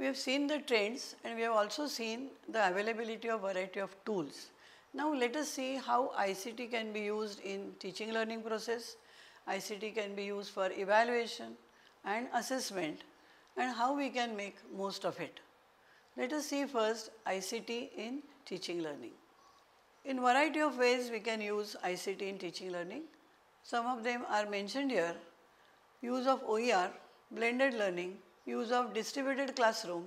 We have seen the trends and we have also seen the availability of variety of tools. Now let us see how ICT can be used in teaching learning process, ICT can be used for evaluation and assessment and how we can make most of it. Let us see first ICT in teaching learning. In variety of ways we can use ICT in teaching learning. Some of them are mentioned here. Use of OER, blended learning, use of distributed classroom.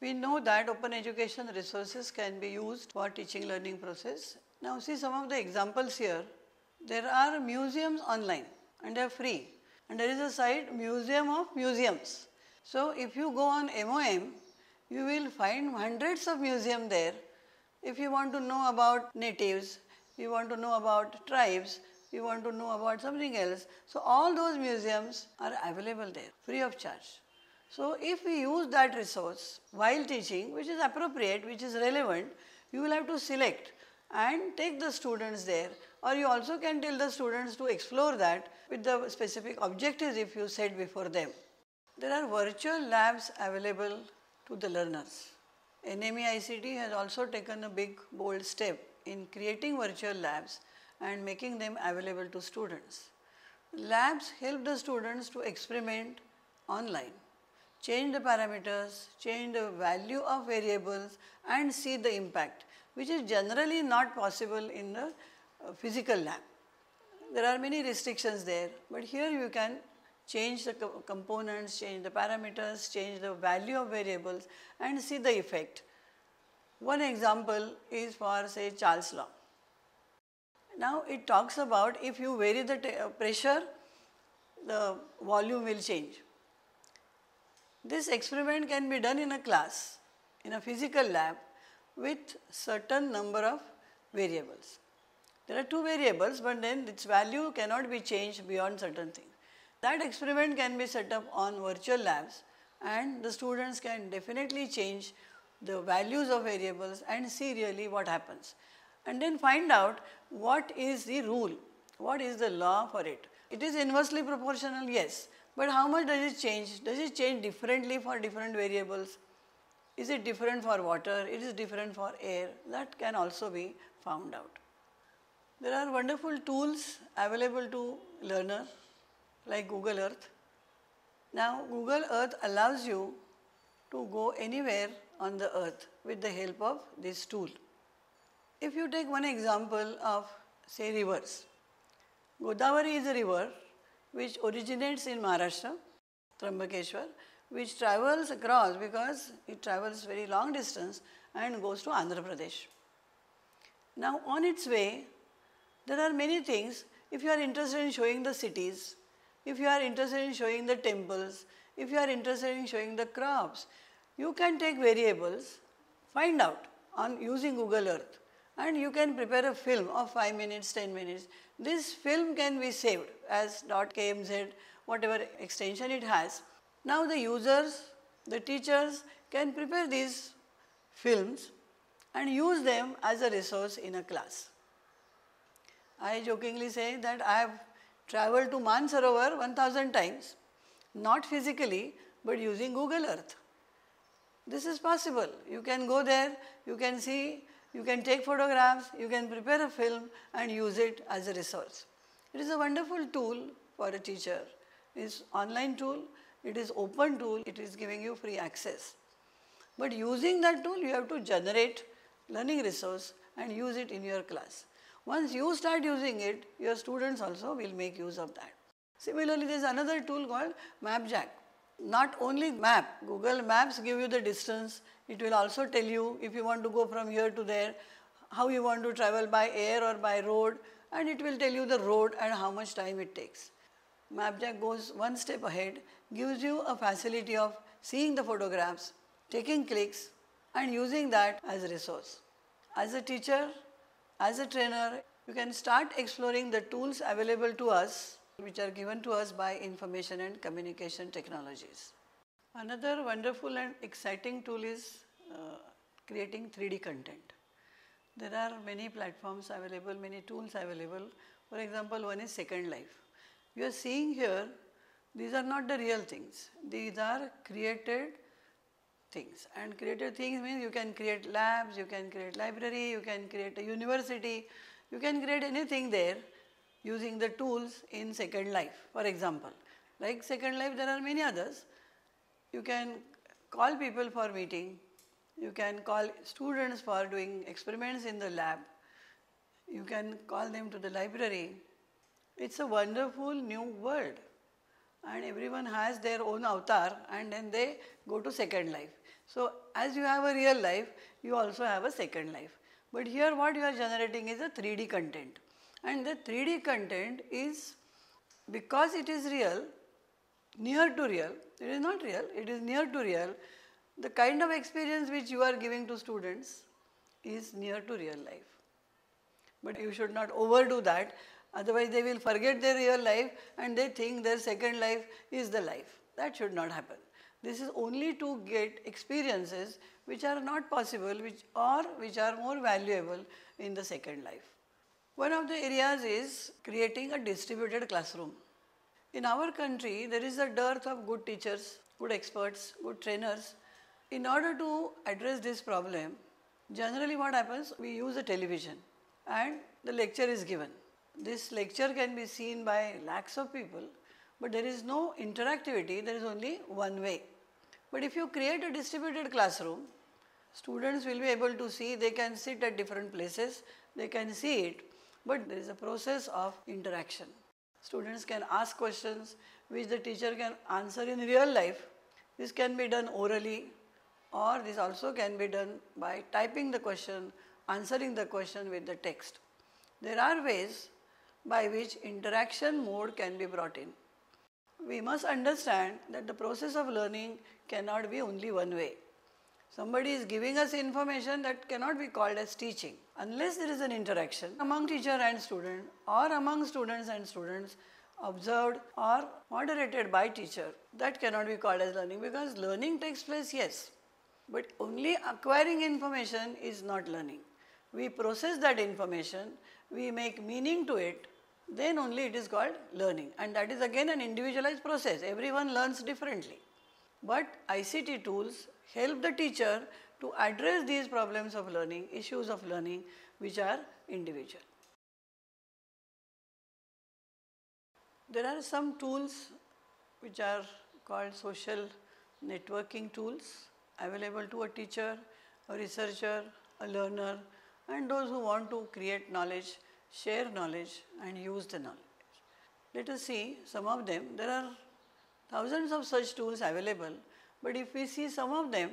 We know that open education resources can be used for teaching learning process. Now see some of the examples here. There are museums online and they are free and there is a site Museum of Museums. So if you go on MOM, you will find hundreds of museums there. If you want to know about natives, you want to know about tribes, you want to know about something else. So all those museums are available there free of charge. So if we use that resource while teaching which is appropriate, which is relevant, you will have to select and take the students there or you also can tell the students to explore that with the specific objectives if you set before them. There are virtual labs available to the learners. NME ICT has also taken a big bold step in creating virtual labs and making them available to students. Labs help the students to experiment online change the parameters, change the value of variables and see the impact which is generally not possible in the uh, physical lab. There are many restrictions there, but here you can change the co components, change the parameters, change the value of variables and see the effect. One example is for say Charles law. Now it talks about if you vary the uh, pressure, the volume will change. This experiment can be done in a class, in a physical lab with certain number of variables. There are two variables but then its value cannot be changed beyond certain things. That experiment can be set up on virtual labs and the students can definitely change the values of variables and see really what happens. And then find out what is the rule, what is the law for it. It is inversely proportional, yes, but how much does it change? Does it change differently for different variables? Is it different for water? It is different for air? That can also be found out. There are wonderful tools available to learner like Google Earth. Now Google Earth allows you to go anywhere on the earth with the help of this tool. If you take one example of say rivers, Godavari is a river which originates in Maharashtra, Trambakeshwar, which travels across because it travels very long distance and goes to Andhra Pradesh. Now on its way, there are many things. If you are interested in showing the cities, if you are interested in showing the temples, if you are interested in showing the crops, you can take variables, find out on using Google Earth and you can prepare a film of 5 minutes, 10 minutes. This film can be saved as .kmz, whatever extension it has. Now the users, the teachers can prepare these films and use them as a resource in a class. I jokingly say that I have traveled to Mansarovar 1000 times, not physically, but using Google Earth. This is possible. You can go there, you can see you can take photographs, you can prepare a film and use it as a resource. It is a wonderful tool for a teacher. It is online tool, it is open tool, it is giving you free access. But using that tool, you have to generate learning resource and use it in your class. Once you start using it, your students also will make use of that. Similarly, there is another tool called MapJack. Not only map, Google Maps give you the distance, it will also tell you if you want to go from here to there, how you want to travel by air or by road and it will tell you the road and how much time it takes. MapJack goes one step ahead, gives you a facility of seeing the photographs, taking clicks and using that as a resource. As a teacher, as a trainer, you can start exploring the tools available to us which are given to us by information and communication technologies. Another wonderful and exciting tool is uh, creating 3D content. There are many platforms available, many tools available. For example, one is Second Life. You are seeing here, these are not the real things. These are created things. And created things means you can create labs, you can create library, you can create a university, you can create anything there using the tools in Second Life for example. Like Second Life there are many others. You can call people for meeting, you can call students for doing experiments in the lab, you can call them to the library. It's a wonderful new world and everyone has their own avatar and then they go to second life. So as you have a real life, you also have a second life. But here what you are generating is a 3D content and the 3D content is because it is real, near to real, it is not real, it is near to real, the kind of experience which you are giving to students is near to real life. But you should not overdo that otherwise they will forget their real life and they think their second life is the life. That should not happen. This is only to get experiences which are not possible which or which are more valuable in the second life. One of the areas is creating a distributed classroom. In our country, there is a dearth of good teachers, good experts, good trainers. In order to address this problem, generally what happens, we use a television and the lecture is given. This lecture can be seen by lakhs of people, but there is no interactivity, there is only one way. But if you create a distributed classroom, students will be able to see, they can sit at different places, they can see it, but there is a process of interaction. Students can ask questions which the teacher can answer in real life. This can be done orally or this also can be done by typing the question, answering the question with the text. There are ways by which interaction mode can be brought in. We must understand that the process of learning cannot be only one way. Somebody is giving us information that cannot be called as teaching unless there is an interaction among teacher and student or among students and students observed or moderated by teacher that cannot be called as learning because learning takes place yes but only acquiring information is not learning. We process that information, we make meaning to it then only it is called learning and that is again an individualized process. Everyone learns differently. But ICT tools help the teacher to address these problems of learning, issues of learning which are individual. There are some tools which are called social networking tools available to a teacher, a researcher, a learner and those who want to create knowledge share knowledge and use the knowledge. Let us see some of them. There are thousands of such tools available, but if we see some of them,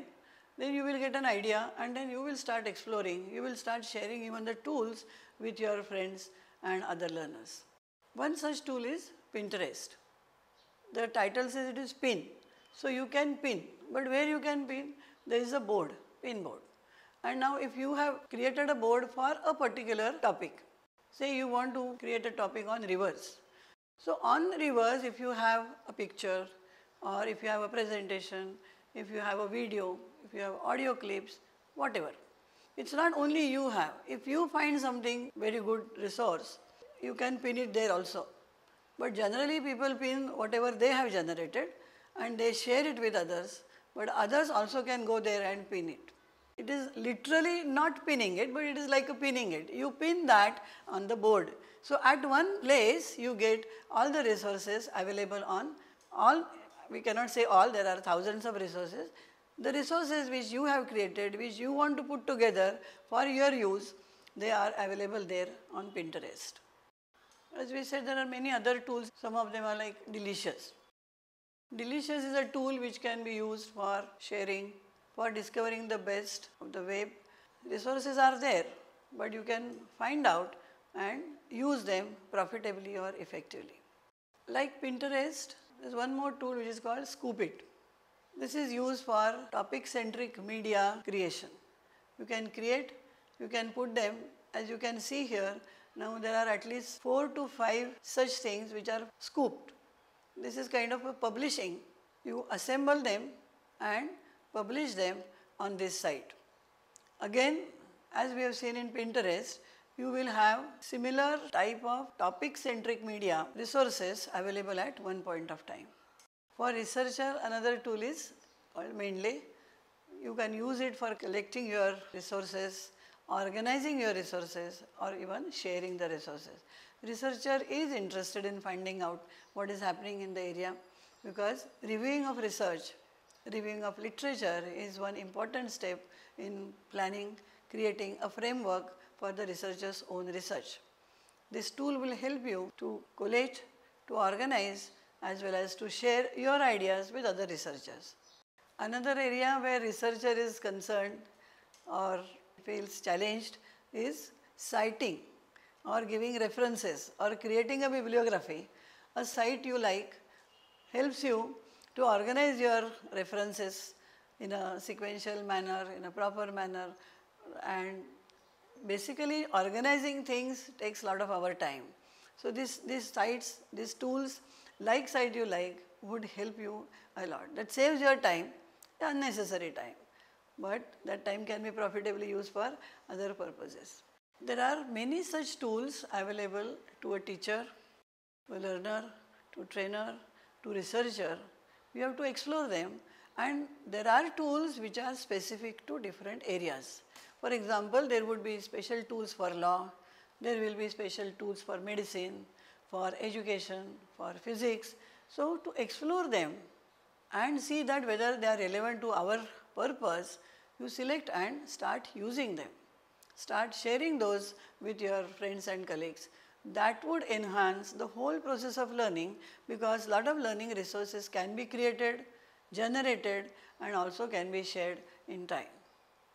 then you will get an idea and then you will start exploring, you will start sharing even the tools with your friends and other learners. One such tool is Pinterest. The title says it is pin. So you can pin, but where you can pin? There is a board, pin board. And now if you have created a board for a particular topic, Say you want to create a topic on rivers. So on reverse, if you have a picture or if you have a presentation, if you have a video, if you have audio clips, whatever. It's not only you have. If you find something very good resource, you can pin it there also. But generally people pin whatever they have generated and they share it with others. But others also can go there and pin it. It is literally not pinning it, but it is like a pinning it. You pin that on the board. So at one place you get all the resources available on all, we cannot say all, there are thousands of resources. The resources which you have created, which you want to put together for your use, they are available there on Pinterest. As we said, there are many other tools. Some of them are like Delicious. Delicious is a tool which can be used for sharing for discovering the best of the web. Resources are there, but you can find out and use them profitably or effectively. Like Pinterest, there is one more tool which is called Scoop.it. This is used for topic centric media creation. You can create, you can put them as you can see here. Now there are at least 4 to 5 such things which are scooped. This is kind of a publishing. You assemble them and publish them on this site. Again, as we have seen in Pinterest, you will have similar type of topic centric media resources available at one point of time. For researcher, another tool is called you can use it for collecting your resources, organizing your resources or even sharing the resources. Researcher is interested in finding out what is happening in the area because reviewing of research, reviewing of literature is one important step in planning, creating a framework for the researcher's own research. This tool will help you to collate, to organize as well as to share your ideas with other researchers. Another area where researcher is concerned or feels challenged is citing or giving references or creating a bibliography. A CiteULike helps you to organize your references in a sequential manner, in a proper manner and basically organizing things takes a lot of our time. So this, these sites, these tools like CiteULike would help you a lot. That saves your time, unnecessary time, but that time can be profitably used for other purposes. There are many such tools available to a teacher, to a learner, to a trainer, to researcher. We have to explore them and there are tools which are specific to different areas. For example, there would be special tools for law, there will be special tools for medicine, for education, for physics. So, to explore them and see that whether they are relevant to our purpose, you select and start using them. Start sharing those with your friends and colleagues. That would enhance the whole process of learning because lot of learning resources can be created, generated and also can be shared in time.